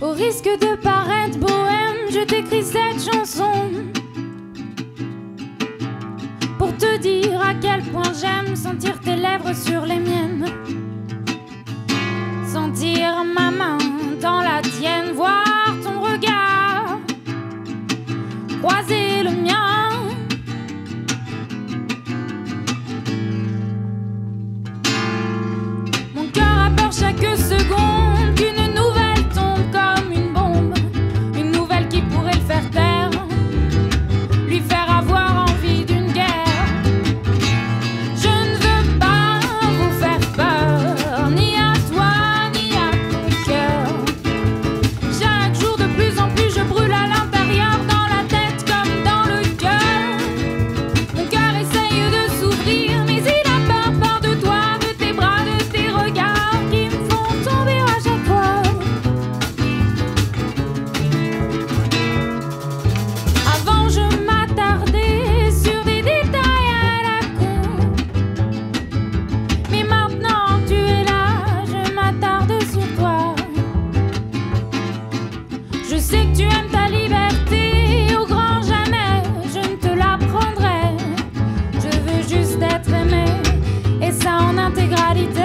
Au risque de paraître bohème, je t'écris cette chanson. j'aime sentir tes lèvres sur les miennes, sentir ma main dans la tienne, voir. sais que tu aimes ta liberté, au grand jamais, je ne te la prendrai. Je veux juste être aimé, et ça en intégralité.